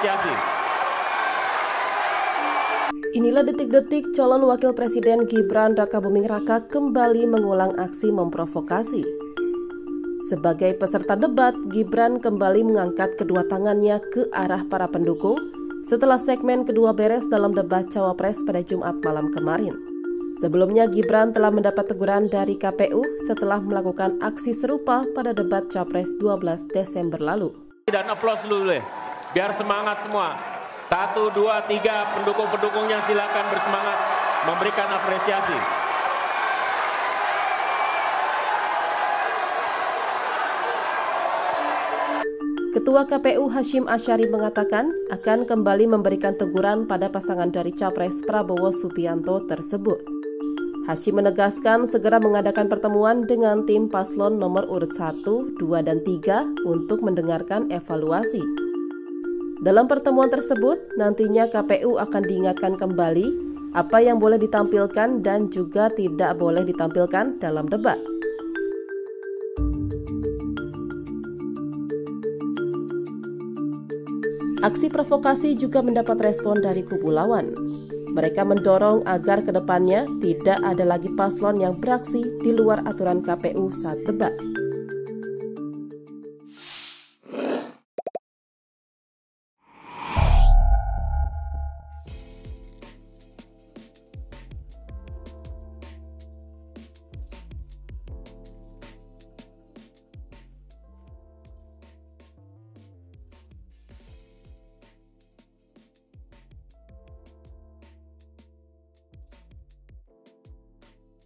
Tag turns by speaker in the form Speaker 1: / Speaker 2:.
Speaker 1: apresiasi.
Speaker 2: Inilah detik-detik calon wakil presiden Gibran Raka Buming Raka kembali mengulang aksi memprovokasi. Sebagai peserta debat, Gibran kembali mengangkat kedua tangannya ke arah para pendukung setelah segmen kedua beres dalam debat Cawapres pada Jumat malam kemarin. Sebelumnya Gibran telah mendapat teguran dari KPU setelah melakukan aksi serupa pada debat Capres 12 Desember lalu.
Speaker 1: Dan aplaus dulu deh, biar semangat semua. Satu, dua, tiga, pendukung-pendukungnya silakan bersemangat memberikan apresiasi.
Speaker 2: Ketua KPU Hashim Asyari mengatakan akan kembali memberikan teguran pada pasangan dari Capres Prabowo Subianto tersebut. Hashim menegaskan segera mengadakan pertemuan dengan tim paslon nomor urut 1, 2, dan 3 untuk mendengarkan evaluasi. Dalam pertemuan tersebut, nantinya KPU akan diingatkan kembali apa yang boleh ditampilkan dan juga tidak boleh ditampilkan dalam debat. Aksi provokasi juga mendapat respon dari kubu lawan. Mereka mendorong agar ke depannya tidak ada lagi paslon yang beraksi di luar aturan KPU saat debat.